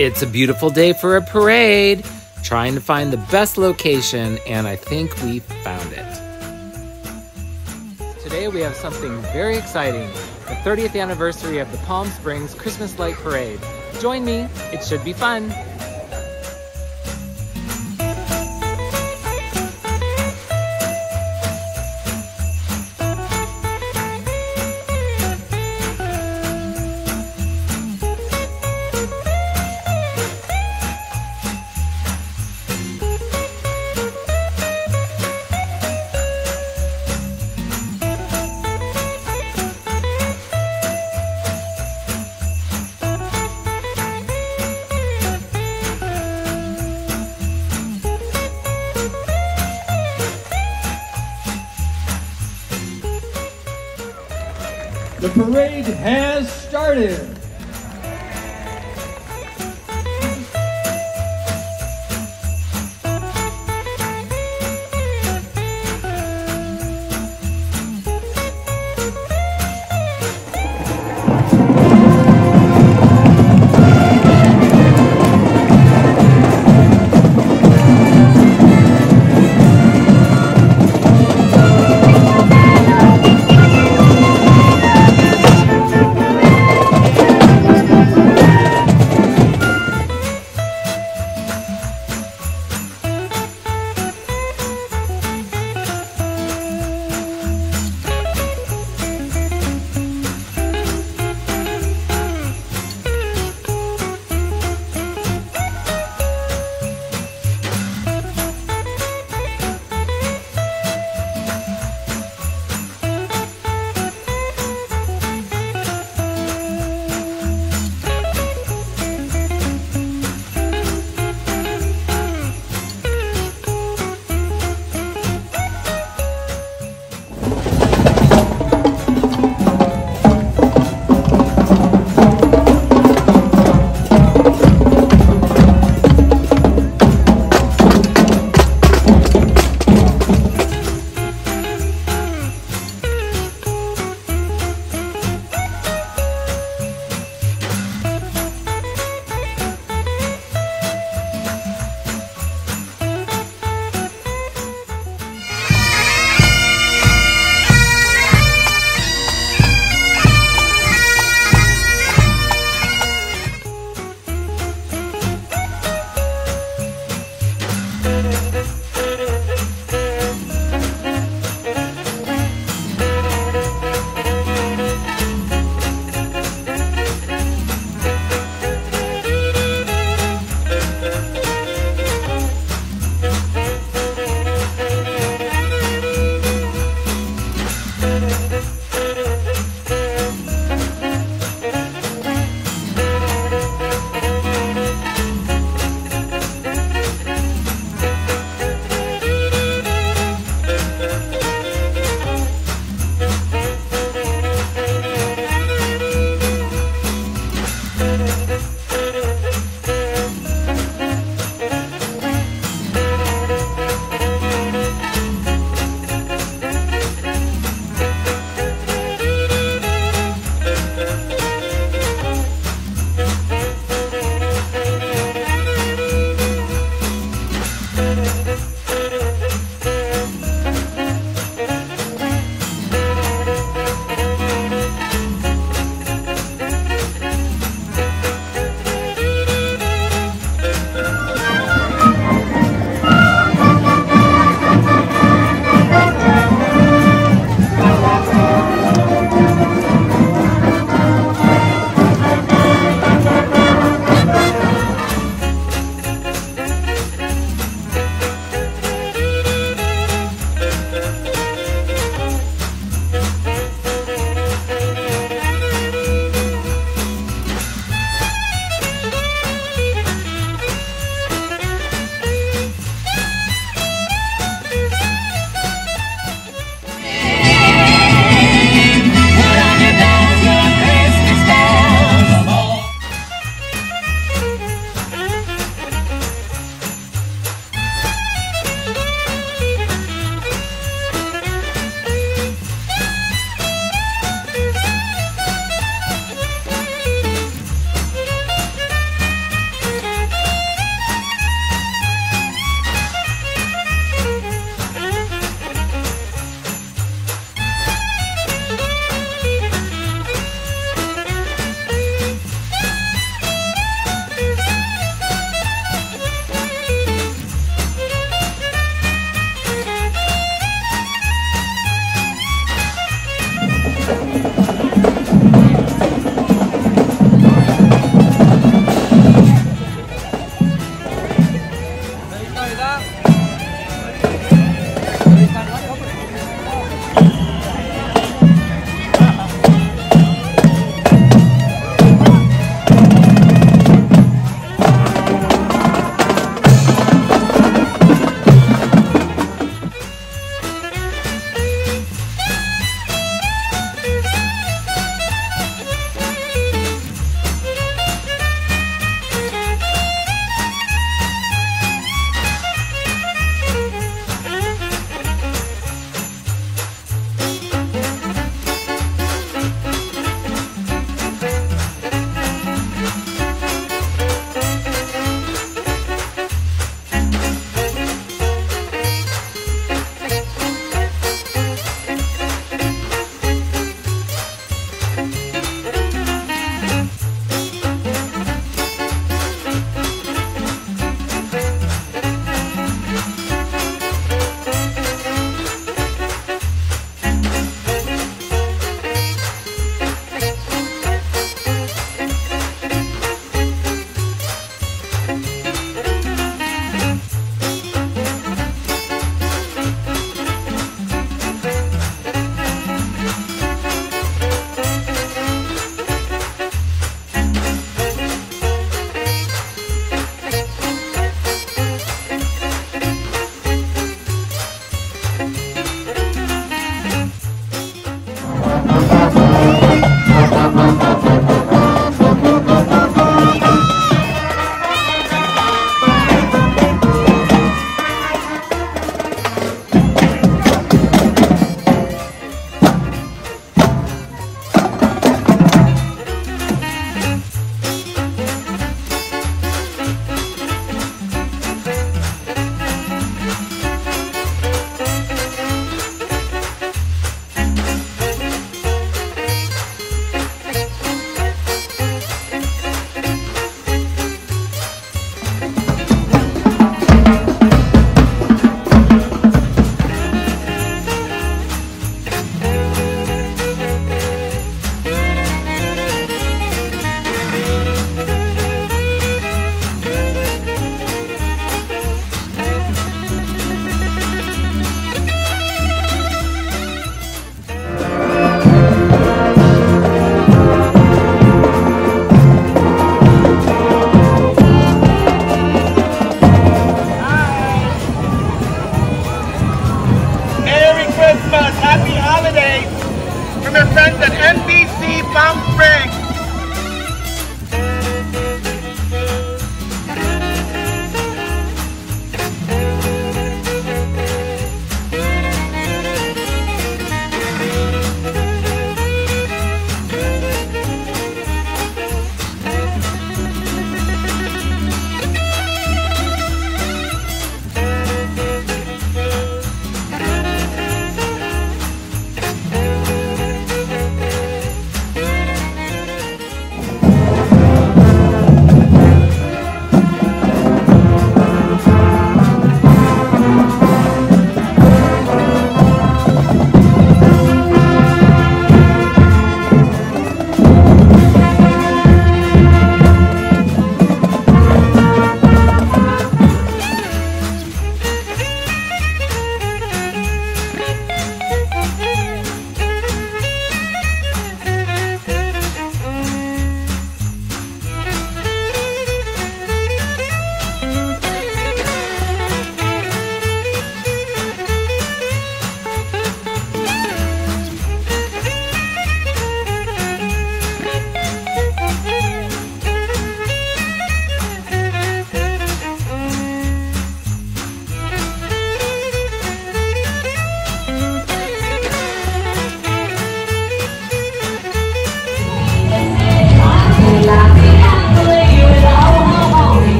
It's a beautiful day for a parade. Trying to find the best location, and I think we found it. Today we have something very exciting the 30th anniversary of the Palm Springs Christmas Light Parade. Join me, it should be fun. Parade has started.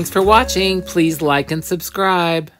Thanks for watching. Please like and subscribe.